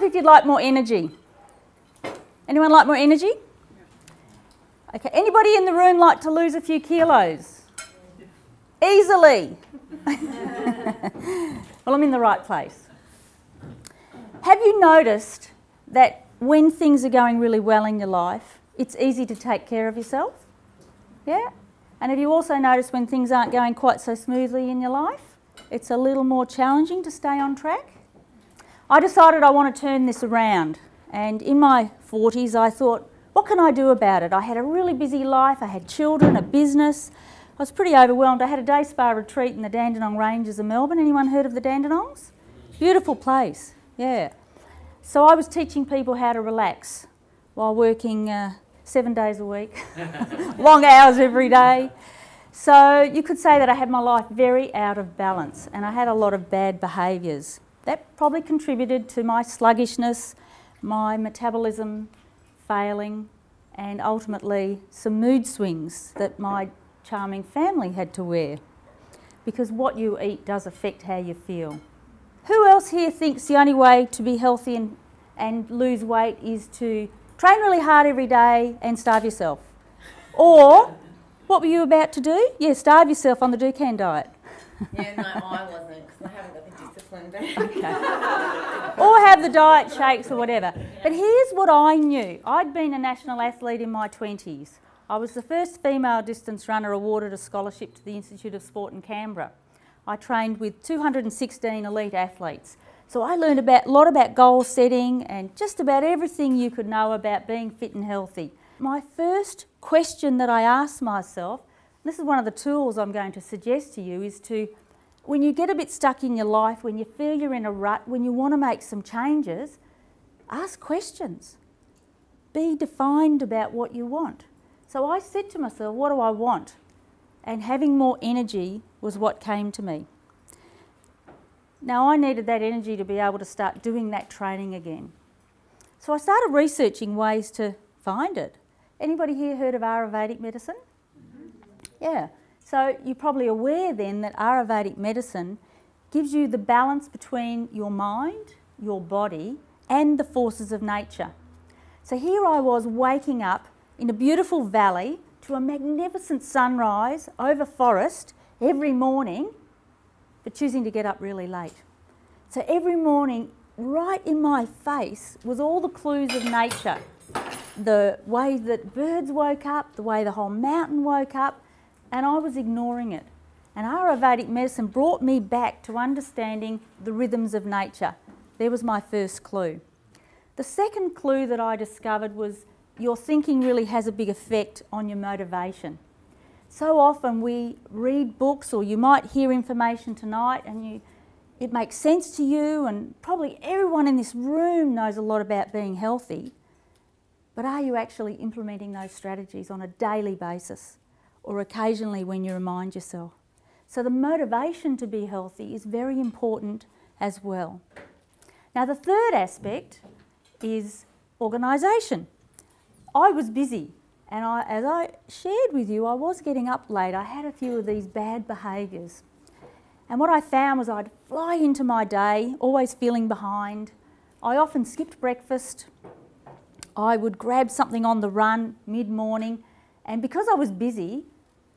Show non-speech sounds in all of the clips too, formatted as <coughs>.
up if you'd like more energy. Anyone like more energy? Okay, anybody in the room like to lose a few kilos? Easily. <laughs> well, I'm in the right place. Have you noticed that when things are going really well in your life, it's easy to take care of yourself? Yeah? And have you also noticed when things aren't going quite so smoothly in your life, it's a little more challenging to stay on track? I decided I want to turn this around. And in my 40s, I thought, what can I do about it? I had a really busy life, I had children, a business. I was pretty overwhelmed. I had a day spa retreat in the Dandenong Ranges of Melbourne. Anyone heard of the Dandenongs? Beautiful place, yeah. So I was teaching people how to relax while working uh, seven days a week, <laughs> long hours every day. So you could say that I had my life very out of balance and I had a lot of bad behaviours. That probably contributed to my sluggishness, my metabolism failing, and ultimately some mood swings that my charming family had to wear. Because what you eat does affect how you feel. Who else here thinks the only way to be healthy and, and lose weight is to train really hard every day and starve yourself? Or what were you about to do? Yeah, starve yourself on the Dukan diet. Yeah, no, I wasn't because I haven't the okay. <laughs> or have the diet shakes or whatever. But here's what I knew I'd been a national athlete in my 20s. I was the first female distance runner awarded a scholarship to the Institute of Sport in Canberra. I trained with 216 elite athletes. So I learned about, a lot about goal setting and just about everything you could know about being fit and healthy. My first question that I asked myself this is one of the tools I'm going to suggest to you is to, when you get a bit stuck in your life, when you feel you're in a rut, when you want to make some changes, ask questions. Be defined about what you want. So I said to myself, what do I want? And having more energy was what came to me. Now I needed that energy to be able to start doing that training again. So I started researching ways to find it. Anybody here heard of Ayurvedic medicine? Mm-hmm. Yeah. So you're probably aware then that Ayurvedic medicine gives you the balance between your mind, your body, and the forces of nature. So here I was waking up in a beautiful valley to a magnificent sunrise over forest every morning, but choosing to get up really late. So every morning, right in my face, was all the clues of nature. The way that birds woke up, the way the whole mountain woke up, and I was ignoring it. And Ayurvedic medicine brought me back to understanding the rhythms of nature. There was my first clue. The second clue that I discovered was your thinking really has a big effect on your motivation. So often we read books or you might hear information tonight and you, it makes sense to you and probably everyone in this room knows a lot about being healthy. But are you actually implementing those strategies on a daily basis? Or occasionally when you remind yourself. So the motivation to be healthy is very important as well. Now the third aspect is organisation. I was busy and I, as I shared with you, I was getting up late. I had a few of these bad behaviours. And what I found was I'd fly into my day, always feeling behind. I often skipped breakfast. I would grab something on the run mid morning and because I was busy,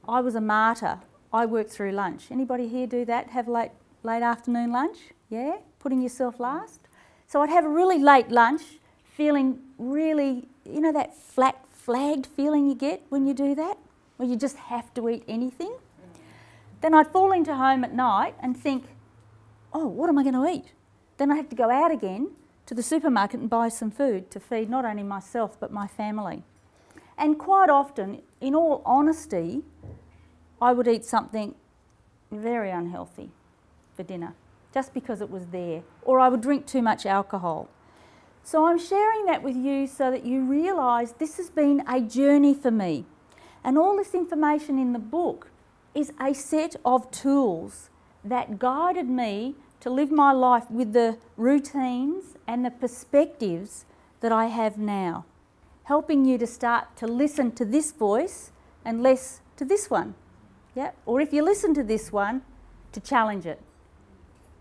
I was a martyr. I worked through lunch. Anybody here do that? Have late, late afternoon lunch? Yeah? Putting yourself last? So I'd have a really late lunch, feeling really, you know, that flat, flagged feeling you get when you do that, where you just have to eat anything. Then I'd fall into home at night and think, oh, what am I going to eat? Then I had to go out again to the supermarket and buy some food to feed not only myself but my family. And quite often, in all honesty, I would eat something very unhealthy for dinner just because it was there, or I would drink too much alcohol. So I'm sharing that with you so that you realise this has been a journey for me. And all this information in the book is a set of tools that guided me to live my life with the routines and the perspectives that I have now helping you to start to listen to this voice and less to this one. Yeah? Or if you listen to this one, to challenge it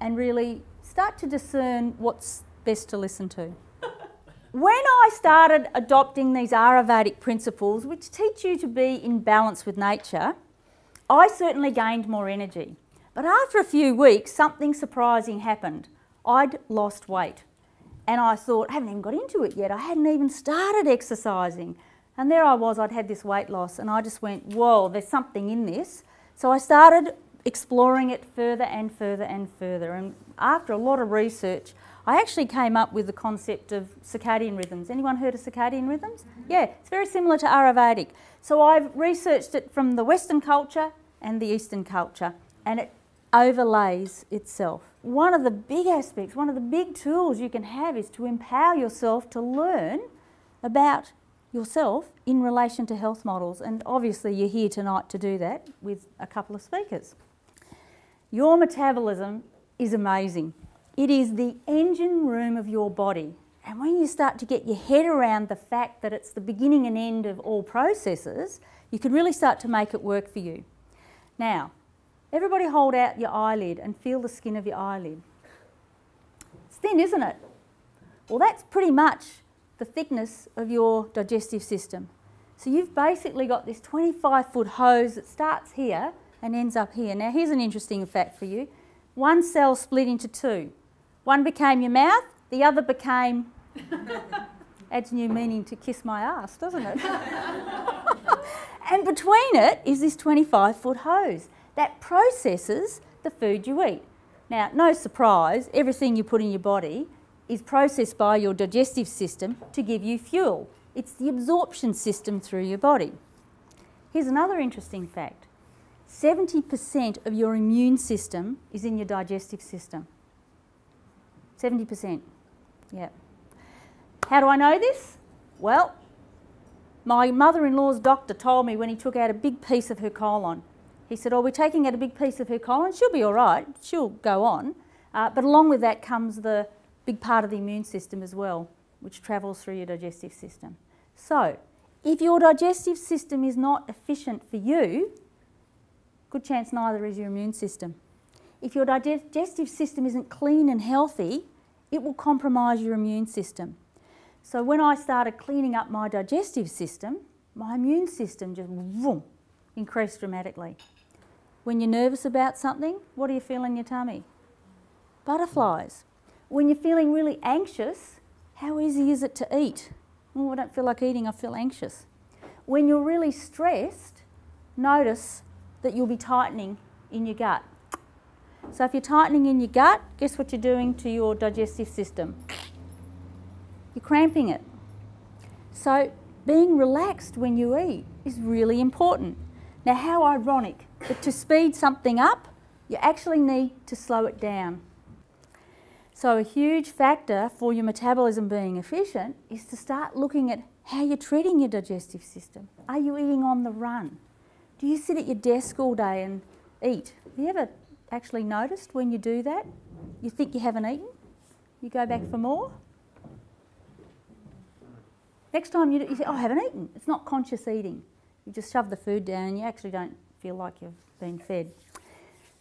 and really start to discern what's best to listen to. <laughs> when I started adopting these Ayurvedic principles, which teach you to be in balance with nature, I certainly gained more energy. But after a few weeks, something surprising happened. I'd lost weight. And I thought, I haven't even got into it yet. I hadn't even started exercising. And there I was, I'd had this weight loss, and I just went, whoa, there's something in this. So I started exploring it further and further and further. And after a lot of research, I actually came up with the concept of circadian rhythms. Anyone heard of circadian rhythms? Mm-hmm. Yeah, it's very similar to Ayurvedic. So I've researched it from the Western culture and the Eastern culture, and it overlays itself. One of the big aspects, one of the big tools you can have is to empower yourself to learn about yourself in relation to health models. And obviously, you're here tonight to do that with a couple of speakers. Your metabolism is amazing. It is the engine room of your body. And when you start to get your head around the fact that it's the beginning and end of all processes, you can really start to make it work for you. Now, everybody hold out your eyelid and feel the skin of your eyelid. It's thin, isn't it? Well, that's pretty much the thickness of your digestive system. So you've basically got this 25 foot hose that starts here and ends up here. Now, here's an interesting fact for you one cell split into two. One became your mouth, the other became. <laughs> adds new meaning to kiss my ass, doesn't it? <laughs> and between it is this 25 foot hose that processes the food you eat. Now, no surprise, everything you put in your body is processed by your digestive system to give you fuel. It's the absorption system through your body. Here's another interesting fact 70% of your immune system is in your digestive system. 70%. Yeah. How do I know this? Well, my mother in law's doctor told me when he took out a big piece of her colon. He said, Oh, we're taking out a big piece of her colon. She'll be all right. She'll go on. Uh, but along with that comes the big part of the immune system as well, which travels through your digestive system. So, if your digestive system is not efficient for you, good chance neither is your immune system. If your digestive system isn't clean and healthy, it will compromise your immune system. So when I started cleaning up my digestive system, my immune system just vroom, increased dramatically. When you're nervous about something, what do you feel in your tummy? Butterflies. When you're feeling really anxious, how easy is it to eat? Oh, I don't feel like eating, I feel anxious. When you're really stressed, notice that you'll be tightening in your gut. So if you're tightening in your gut, guess what you're doing to your digestive system? You're cramping it. So being relaxed when you eat is really important. Now, how ironic that to speed something up, you actually need to slow it down. So, a huge factor for your metabolism being efficient is to start looking at how you're treating your digestive system. Are you eating on the run? Do you sit at your desk all day and eat? Have you ever actually noticed when you do that? You think you haven't eaten? You go back for more? Next time you, you say, oh, I haven't eaten. It's not conscious eating. You just shove the food down and you actually don't feel like you've been fed.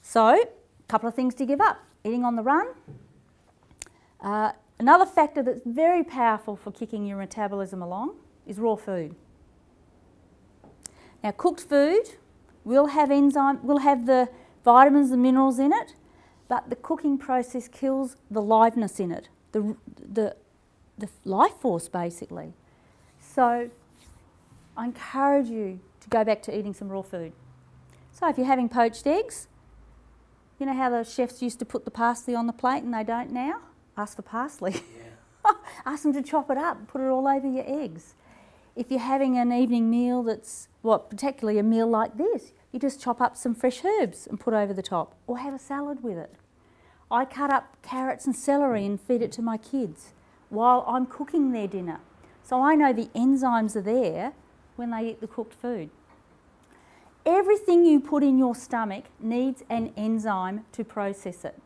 So, a couple of things to give up eating on the run. Uh, another factor that's very powerful for kicking your metabolism along is raw food. Now, cooked food will have enzyme, will have the vitamins and minerals in it, but the cooking process kills the liveness in it, the, the, the life force basically. So I encourage you to go back to eating some raw food. So if you're having poached eggs, you know how the chefs used to put the parsley on the plate and they don't now? Ask for parsley. Yeah. <laughs> Ask them to chop it up put it all over your eggs. If you're having an evening meal that's, well, particularly a meal like this, you just chop up some fresh herbs and put over the top, or have a salad with it. I cut up carrots and celery and feed it to my kids while I'm cooking their dinner. So I know the enzymes are there when they eat the cooked food. Everything you put in your stomach needs an enzyme to process it.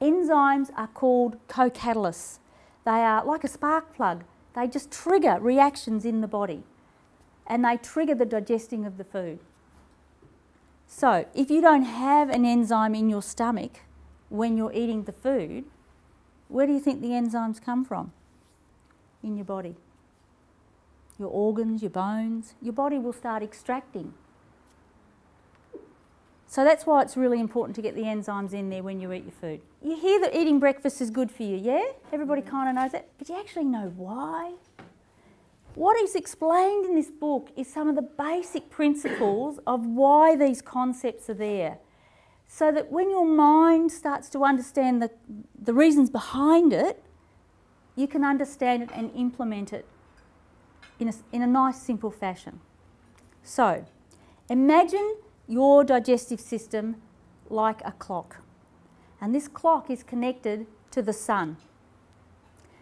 Enzymes are called co-catalysts. They are like a spark plug. They just trigger reactions in the body and they trigger the digesting of the food. So, if you don't have an enzyme in your stomach when you're eating the food, where do you think the enzymes come from in your body? Your organs, your bones, your body will start extracting. So that's why it's really important to get the enzymes in there when you eat your food. You hear that eating breakfast is good for you, yeah? Everybody mm-hmm. kind of knows that, but you actually know why? What is explained in this book is some of the basic principles <coughs> of why these concepts are there. So that when your mind starts to understand the, the reasons behind it, you can understand it and implement it in a, in a nice, simple fashion. So, imagine your digestive system like a clock. And this clock is connected to the sun.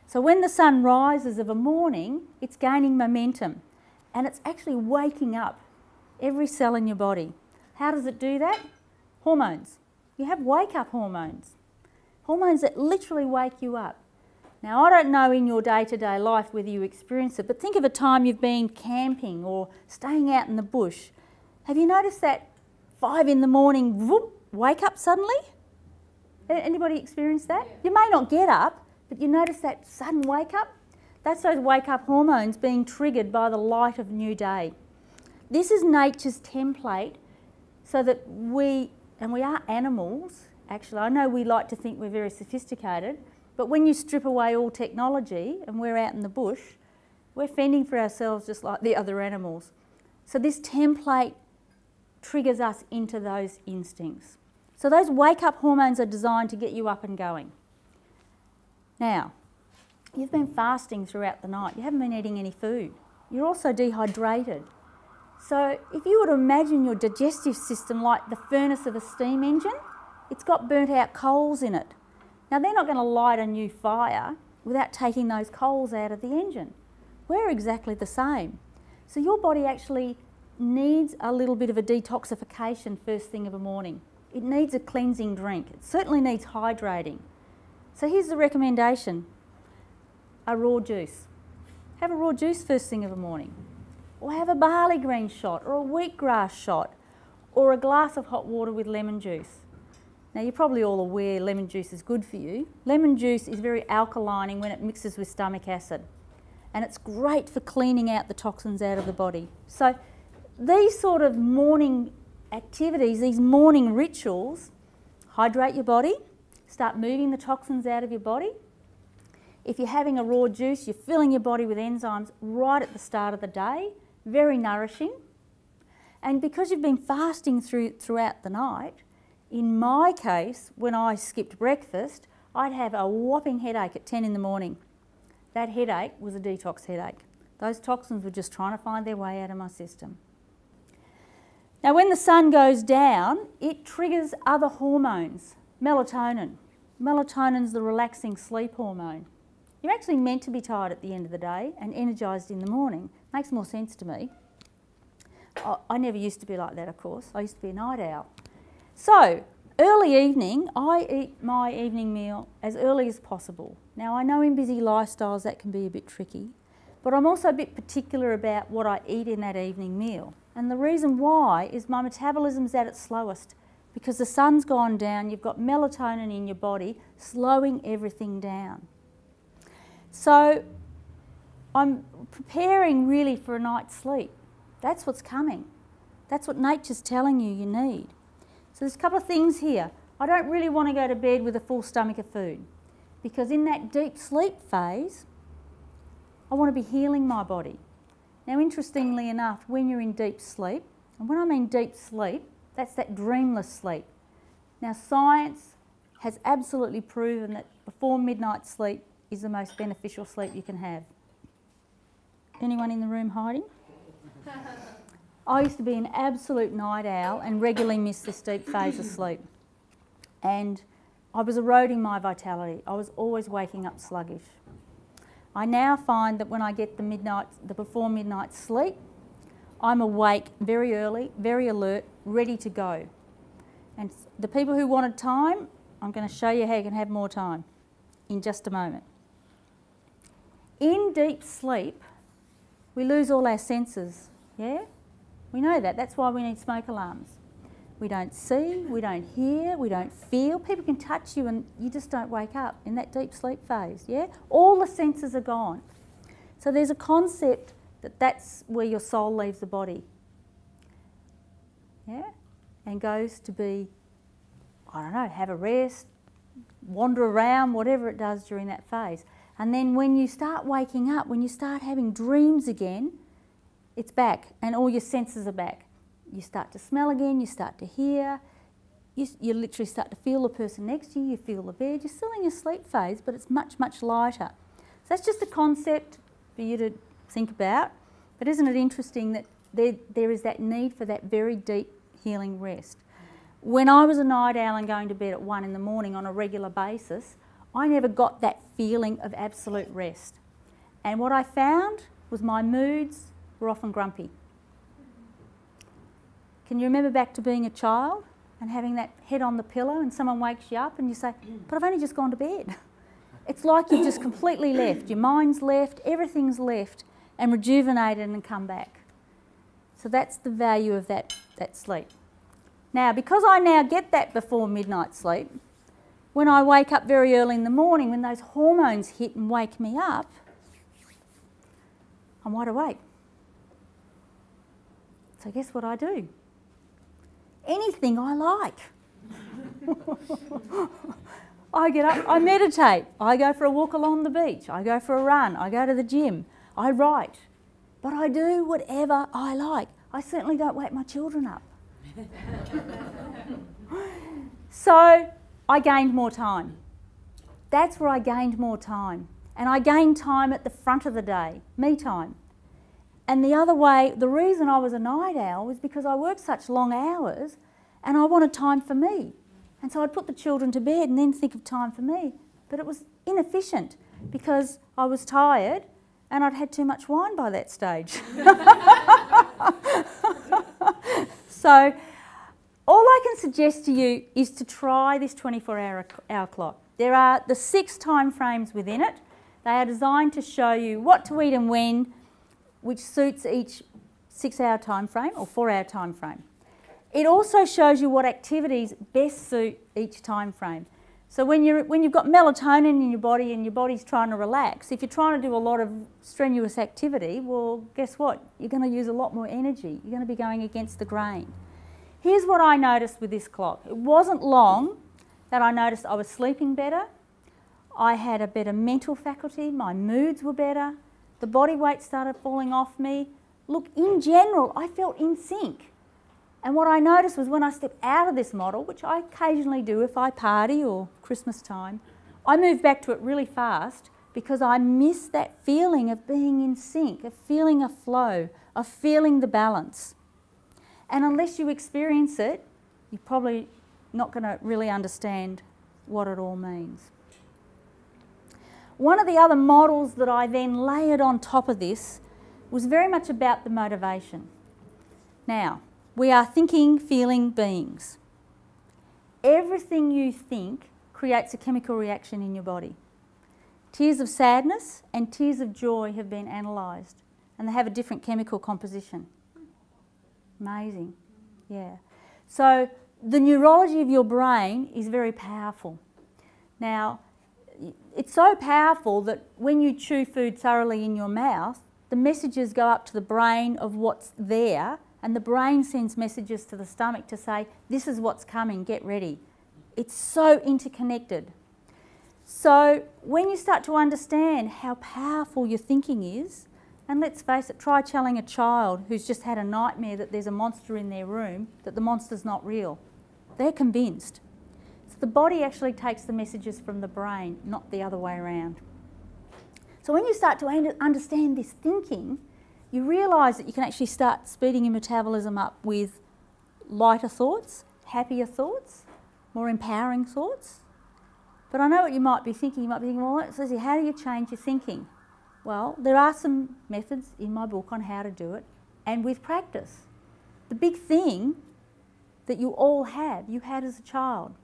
So when the sun rises of a morning, it's gaining momentum and it's actually waking up every cell in your body. How does it do that? Hormones. You have wake up hormones. Hormones that literally wake you up. Now, I don't know in your day to day life whether you experience it, but think of a time you've been camping or staying out in the bush. Have you noticed that five in the morning, whoop, wake up suddenly? Anybody experience that? You may not get up, but you notice that sudden wake up? That's those wake up hormones being triggered by the light of new day. This is nature's template so that we, and we are animals, actually. I know we like to think we're very sophisticated, but when you strip away all technology and we're out in the bush, we're fending for ourselves just like the other animals. So this template triggers us into those instincts. So those wake up hormones are designed to get you up and going. Now, you've been fasting throughout the night. You haven't been eating any food. You're also dehydrated. So if you were to imagine your digestive system like the furnace of a steam engine, it's got burnt out coals in it. Now they're not going to light a new fire without taking those coals out of the engine. We're exactly the same. So your body actually needs a little bit of a detoxification first thing of a morning. It needs a cleansing drink. It certainly needs hydrating. So here's the recommendation a raw juice. Have a raw juice first thing of the morning. Or have a barley green shot or a wheatgrass shot or a glass of hot water with lemon juice. Now you're probably all aware lemon juice is good for you. Lemon juice is very alkalining when it mixes with stomach acid and it's great for cleaning out the toxins out of the body. So these sort of morning activities, these morning rituals, hydrate your body, start moving the toxins out of your body. If you're having a raw juice, you're filling your body with enzymes right at the start of the day, very nourishing. And because you've been fasting through, throughout the night, in my case, when I skipped breakfast, I'd have a whopping headache at 10 in the morning. That headache was a detox headache. Those toxins were just trying to find their way out of my system. Now, when the sun goes down, it triggers other hormones. Melatonin. Melatonin's the relaxing sleep hormone. You're actually meant to be tired at the end of the day and energised in the morning. Makes more sense to me. I, I never used to be like that, of course. I used to be a night owl. So, early evening, I eat my evening meal as early as possible. Now, I know in busy lifestyles that can be a bit tricky, but I'm also a bit particular about what I eat in that evening meal. And the reason why is my metabolism's at its slowest because the sun's gone down, you've got melatonin in your body, slowing everything down. So I'm preparing really for a night's sleep. That's what's coming. That's what nature's telling you you need. So there's a couple of things here. I don't really want to go to bed with a full stomach of food because in that deep sleep phase, I want to be healing my body. Now, interestingly enough, when you're in deep sleep, and when I mean deep sleep, that's that dreamless sleep. Now, science has absolutely proven that before midnight sleep is the most beneficial sleep you can have. Anyone in the room hiding? <laughs> I used to be an absolute night owl and regularly miss this deep phase of sleep. And I was eroding my vitality. I was always waking up sluggish. I now find that when I get the midnight, the before midnight sleep, I'm awake very early, very alert, ready to go. And the people who wanted time, I'm going to show you how you can have more time in just a moment. In deep sleep, we lose all our senses, yeah? We know that. That's why we need smoke alarms. we don't see, we don't hear, we don't feel. People can touch you and you just don't wake up in that deep sleep phase, yeah? All the senses are gone. So there's a concept that that's where your soul leaves the body, yeah? And goes to be, I don't know, have a rest, wander around, whatever it does during that phase. And then when you start waking up, when you start having dreams again, it's back and all your senses are back you start to smell again, you start to hear, you, you literally start to feel the person next to you, you feel the bed, you're still in your sleep phase, but it's much, much lighter. So that's just a concept for you to think about. But isn't it interesting that there, there is that need for that very deep healing rest? When I was a night owl and going to bed at one in the morning on a regular basis, I never got that feeling of absolute rest. And what I found was my moods were often grumpy. Can you remember back to being a child and having that head on the pillow and someone wakes you up and you say, But I've only just gone to bed? It's like you've just completely left. Your mind's left, everything's left, and rejuvenated and come back. So that's the value of that, that sleep. Now, because I now get that before midnight sleep, when I wake up very early in the morning, when those hormones hit and wake me up, I'm wide awake. So, guess what I do? anything I like. <laughs> I get up, I meditate, I go for a walk along the beach, I go for a run, I go to the gym, I write. But I do whatever I like. I certainly don't wake my children up. <laughs> so I gained more time. That's where I gained more time. And I gained time at the front of the day, me time. And the other way, the reason I was a night owl was because I worked such long hours and I wanted time for me. And so I'd put the children to bed and then think of time for me. But it was inefficient because I was tired and I'd had too much wine by that stage. <laughs> so all I can suggest to you is to try this 24 hour, hour clock. There are the six time frames within it. They are designed to show you what to eat and when, which suits each six hour time frame or four hour time frame. It also shows you what activities best suit each time frame. So when, you're, when you've got melatonin in your body and your body's trying to relax, if you're trying to do a lot of strenuous activity, well, guess what? You're going to use a lot more energy. You're going to be going against the grain. Here's what I noticed with this clock. It wasn't long that I noticed I was sleeping better. I had a better mental faculty. My moods were better. The body weight started falling off me. Look, in general, I felt in sync. And what I noticed was when I stepped out of this model, which I occasionally do if I party or Christmas time, I move back to it really fast because I miss that feeling of being in sync, of feeling a flow, of feeling the balance. And unless you experience it, you're probably not going to really understand what it all means. One of the other models that I then layered on top of this was very much about the motivation. Now, we are thinking, feeling beings. Everything you think creates a chemical reaction in your body. Tears of sadness and tears of joy have been analysed and they have a different chemical composition. Amazing. Yeah. So the neurology of your brain is very powerful. Now, it's so powerful that when you chew food thoroughly in your mouth, the messages go up to the brain of what's there and the brain sends messages to the stomach to say, This is what's coming, get ready. It's so interconnected. So, when you start to understand how powerful your thinking is, and let's face it, try telling a child who's just had a nightmare that there's a monster in their room, that the monster's not real. They're convinced. The body actually takes the messages from the brain, not the other way around. So, when you start to understand this thinking, you realise that you can actually start speeding your metabolism up with lighter thoughts, happier thoughts, more empowering thoughts. But I know what you might be thinking. You might be thinking, well, Lizzie, how do you change your thinking? Well, there are some methods in my book on how to do it, and with practice. The big thing that you all had, you had as a child.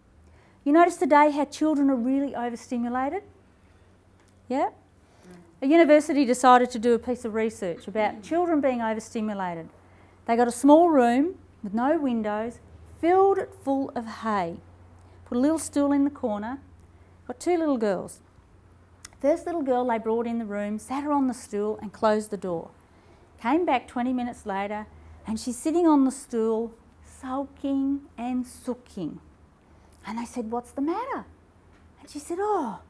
You notice today how children are really overstimulated? Yeah? a university decided to do a piece of research about children being overstimulated. They got a small room with no windows, filled it full of hay, put a little stool in the corner, got two little girls. First little girl they brought in the room, sat her on the stool, and closed the door. Came back 20 minutes later, and she's sitting on the stool, sulking and sooking. And they said, What's the matter? And she said, Oh,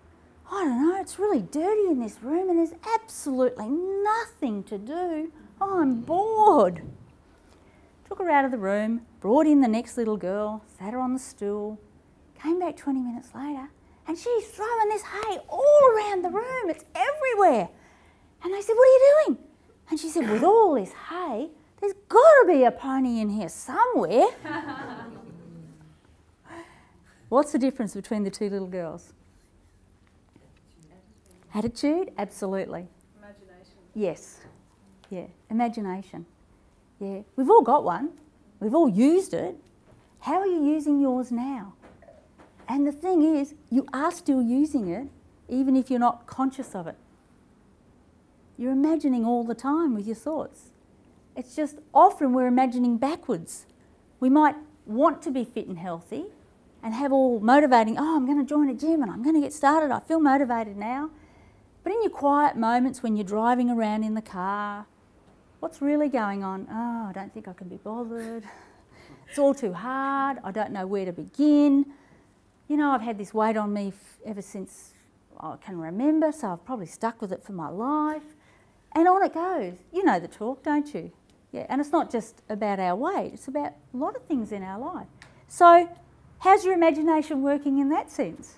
I don't know, it's really dirty in this room and there's absolutely nothing to do. I'm bored. Took her out of the room, brought in the next little girl, sat her on the stool, came back 20 minutes later, and she's throwing this hay all around the room. It's everywhere. And they said, What are you doing? And she said, With all this hay, there's got to be a pony in here somewhere. <laughs> What's the difference between the two little girls? Attitude? Absolutely. Imagination. Yes. Yeah. Imagination. Yeah. We've all got one. We've all used it. How are you using yours now? And the thing is, you are still using it even if you're not conscious of it. You're imagining all the time with your thoughts. It's just often we're imagining backwards. We might want to be fit and healthy and have all motivating, oh, I'm going to join a gym and I'm going to get started. I feel motivated now. But in your quiet moments when you're driving around in the car, what's really going on? Oh, I don't think I can be bothered. It's all too hard. I don't know where to begin. You know, I've had this weight on me ever since I can remember, so I've probably stuck with it for my life. And on it goes. You know the talk, don't you? Yeah, and it's not just about our weight, it's about a lot of things in our life. So, how's your imagination working in that sense?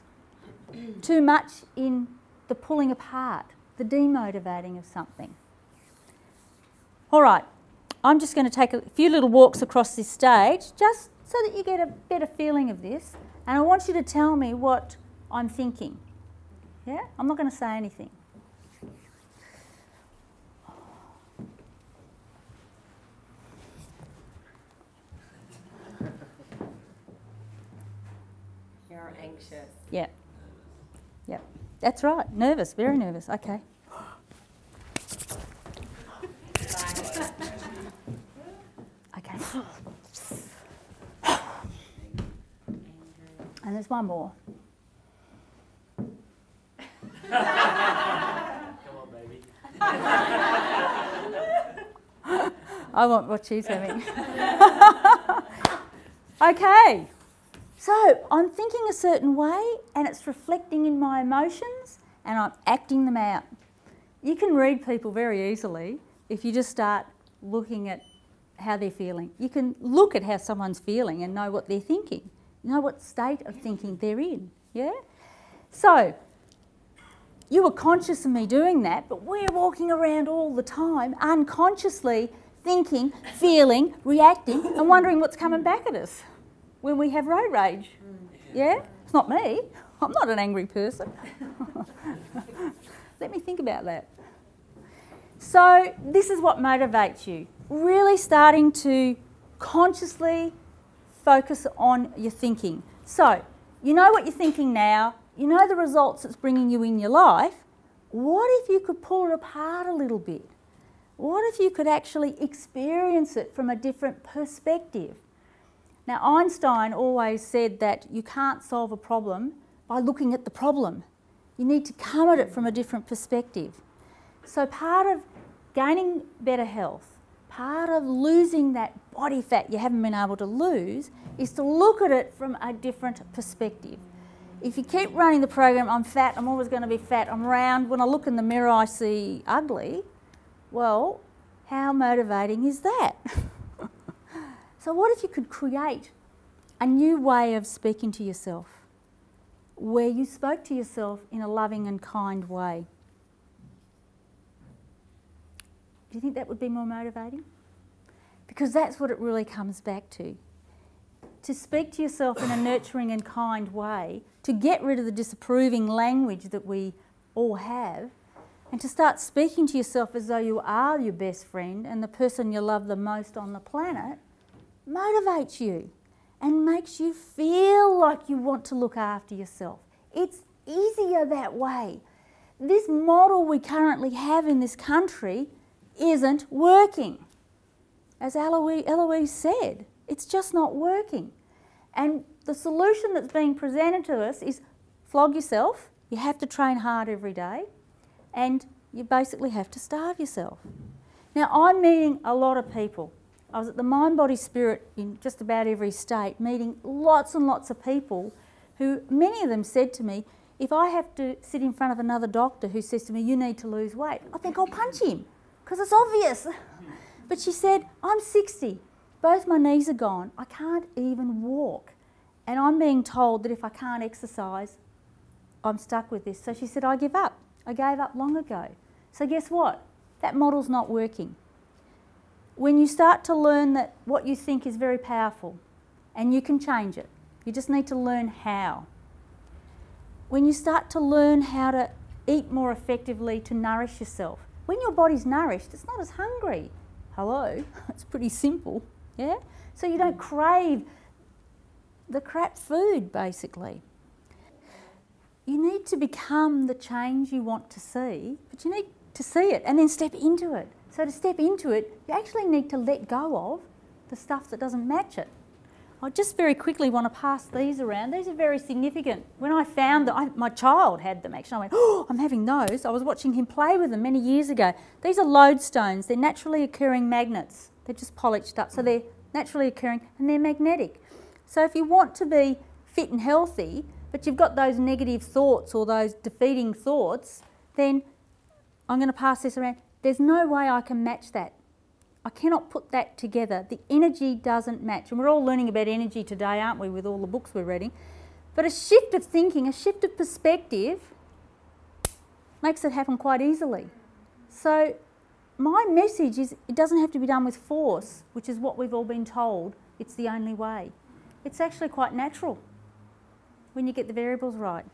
<clears throat> Too much in the pulling apart, the demotivating of something. All right, I'm just going to take a few little walks across this stage just so that you get a better feeling of this. And I want you to tell me what I'm thinking. Yeah? I'm not going to say anything. You're anxious. Yeah. Yep. That's right. Nervous, very nervous. Okay. Okay. And there's one more. Come on, baby. I want what she's having. <laughs> okay. So I'm thinking a certain way and it's reflecting in my emotions and I'm acting them out. You can read people very easily if you just start looking at how they're feeling. You can look at how someone's feeling and know what they're thinking, know what state of thinking they're in. Yeah? So, you were conscious of me doing that, but we're walking around all the time unconsciously thinking, feeling, reacting, and wondering what's coming back at us when we have road rage. Mm. Yeah? It's not me. I'm not an angry person. <laughs> Let me think about that. So, this is what motivates you. Really starting to consciously focus on your thinking. So, you know what you're thinking now, you know the results it's bringing you in your life. What if you could pull it apart a little bit? What if you could actually experience it from a different perspective? Now, Einstein always said that you can't solve a problem by looking at the problem. You need to come at it from a different perspective. So, part of gaining better health, part of losing that body fat you haven't been able to lose, is to look at it from a different perspective. If you keep running the program, I'm fat, I'm always going to be fat, I'm round, when I look in the mirror, I see ugly, well, how motivating is that? <laughs> so, what if you could create a new way of speaking to yourself where you spoke to yourself in a loving and kind way? Do you think that would be more motivating? Because that's what it really comes back to. To speak to yourself in a nurturing and kind way, to get rid of the disapproving language that we all have, and to start speaking to yourself as though you are your best friend and the person you love the most on the planet, motivates you and makes you feel like you want to look after yourself. It's easier that way. This model we currently have in this country isn't working. As Eloise, Eloise said, it's just not working. And the solution that's being presented to us is flog yourself, you have to train hard every day, and you basically have to starve yourself. Now, I'm meeting a lot of people. I was at the Mind Body Spirit in just about every state, meeting lots and lots of people who, many of them said to me, if I have to sit in front of another doctor who says to me, You need to lose weight, I think I'll punch him because it's obvious. but she said, I'm 60, both my knees are gone, I can't even walk. And I'm being told that if I can't exercise, I'm stuck with this. So she said, I give up. I gave up long ago. So guess what? That model's not working. When you start to learn that what you think is very powerful and you can change it, you just need to learn how. When you start to learn how to eat more effectively to nourish yourself, when your body's nourished, it's not as hungry. Hello, <laughs> it's pretty simple, yeah? So you don't crave the crap food, basically. You need to become the change you want to see, but you need to see it and then step into it. So, to step into it, you actually need to let go of the stuff that doesn't match it. I just very quickly want to pass these around. These are very significant. When I found that I, my child had them, actually, I went, Oh, I'm having those. I was watching him play with them many years ago. These are lodestones, they're naturally occurring magnets. They're just polished up, so they're naturally occurring and they're magnetic. So, if you want to be fit and healthy, but you've got those negative thoughts or those defeating thoughts, then I'm going to pass this around. There's no way I can match that. I cannot put that together. The energy doesn't match. And we're all learning about energy today, aren't we, with all the books we're reading? But a shift of thinking, a shift of perspective, makes it happen quite easily. So, my message is it doesn't have to be done with force, which is what we've all been told it's the only way. It's actually quite natural when you get the variables right.